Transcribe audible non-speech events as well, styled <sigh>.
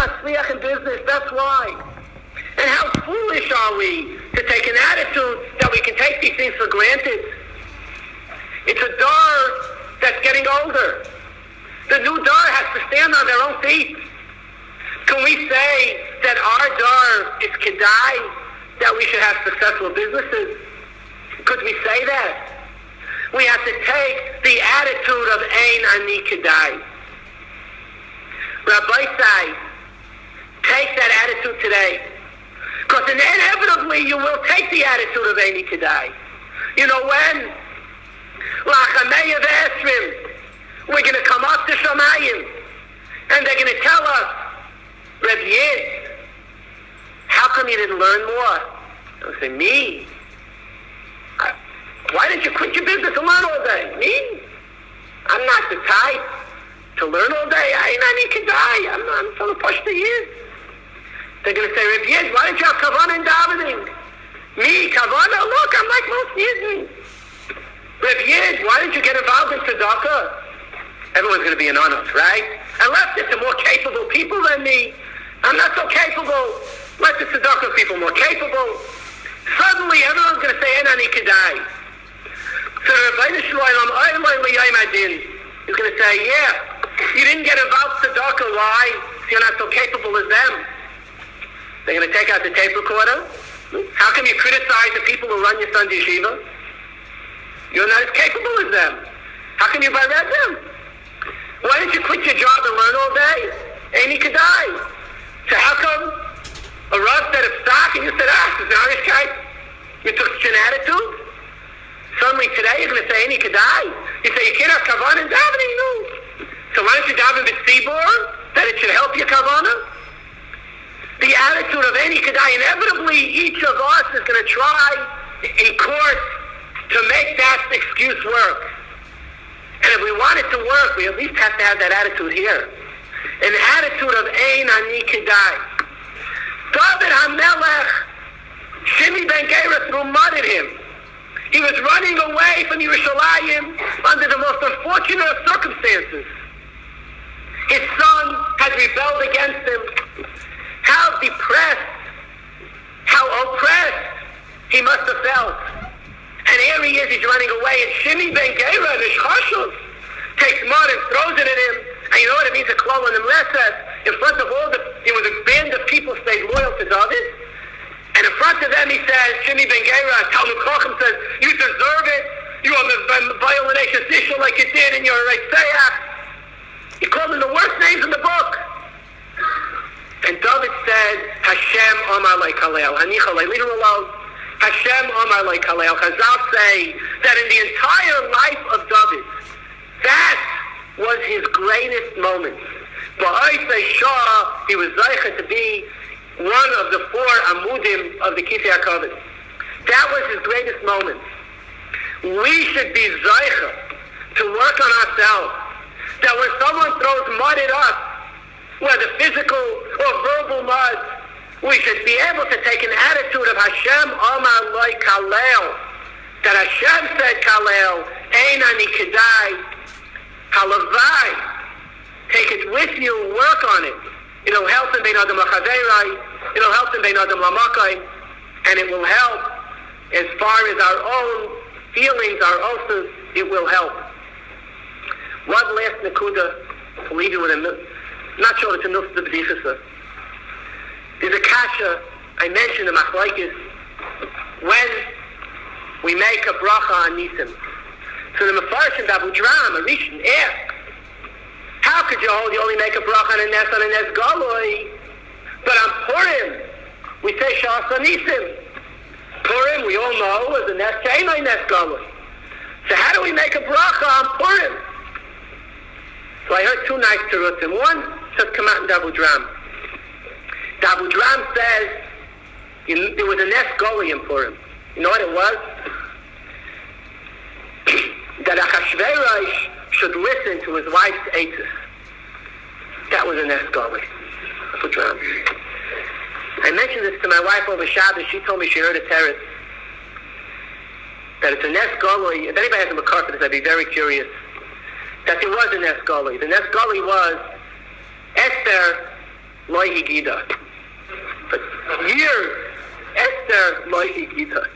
Masliach in business, that's why. And how foolish are we to take an attitude that we can take these things for granted? It's a dar that's getting older. The new dar has to stand on their own feet. Can we say that our dar is kedai, that we should have successful businesses? Could we say that? We have to take the attitude of Ein Ani Kedai. Rabbi Sai, take that attitude today. Because inevitably you will take the attitude of Ein today. You know when? Like a mey of Ashrim, we're going to come up to Shamayim and they're going to tell us, Reb Yid, how come you didn't learn more? I'll say, me? Why didn't you quit your business and learn all day? Me? I'm not the type to learn all day. I ain't any die. I'm not I'm going to push the years. They're going to say, Reb why didn't you have Kavanah and davening? Me, Kavanah? Look, I'm like most Yidden. Reb Yid, why didn't you get involved in tzedakah? Everyone's going to be an honest, right? Unless it's the more capable people than me. I'm not so capable. Let the tzedakah people more capable. Suddenly, everyone's going to say, Ein Ani Kedai. So Rabbeinu Shloim, He's going to say, yeah, you didn't get involved tzedakah. Why? You're not so capable as them. They're going to take out the tape recorder. How come you criticize the people who run your son's yeshiva? You're not as capable as them. How can you buy that them? Why don't you quit your job and learn all day? Amy could die. So how come a Rav said of stock and you said, ah, this is an You took such an attitude? Suddenly today you're going to say any die. You say you can't have kavanah and davening, no. So why don't you daven with tzibor that it should help your kavanah? The attitude of any die. Inevitably, each of us is going to try in court to make that excuse work. And if we want it to work, we at least have to have that attitude here. An attitude of Ein Ani Kedai. David HaMelech, Shimi Ben mud at him. He was running away from Yerushalayim under the most unfortunate of circumstances. His son had rebelled against him. How depressed, how oppressed he must have felt. And here he is, he's running away, and Shimi ben Gera, the Shchashus, takes mud and throws it at him. And you know what it means to call on him? In front of all the, there was a band of people stayed loyal to David. And in front of them he says, Shimi Ben Gera, Talmud Chacham says, you deserve it. You are the violation issue like you did in your Reitzayach. He called them the worst names in the book. And David said, Hashem Omar him alone. Hashem Omar Lei Kalel. Chazal say that in the entire life of David, that was his greatest moment. But I say Shah, he was zeicha to be one of the four amudim of the Kisei HaKodesh. That was his greatest moment. We should be zeicha to work on ourselves. That when someone throws mud at us, whether physical or verbal mud, we should be able to take an attitude of Hashem Omar Loi Kalel. That Hashem said Kalel, Ein Ani Kedai, Halavai. Take it with you, work on it. It'll help them bein adam lachaverai. It'll help them bein adam lamakai, and it will help as far as our own feelings are also. It will help. One last nakuda to leave you with a. Not sure it's enough to nufta b'dichasa. There's a kasha I mentioned in machlokes when we make a bracha on nisim. So the mafarshim Abu Dram, a rishon, ask how could you only make a bracha on a nes on a nes galoi. But on Purim, we say Shas Nisim. Purim, we all know, is a nes my nes galoi. So how do we make a bracha on Purim? So I heard two nice terutim. One says come out and Dabu Dram. Dabu Dram says you, there was a nes galoi in Purim. You know what it was? <clears throat> that Achashverosh should listen to his wife's aces. That was a nes galoi. I mentioned this to my wife over Shabbos. She told me she heard a teirutz. That it's a nes galoi. If anybody has a makar for this, I'd be very curious. That there was a nes galoi. The nes galoi was Esther Laihigida. But years, Esther Laihigida.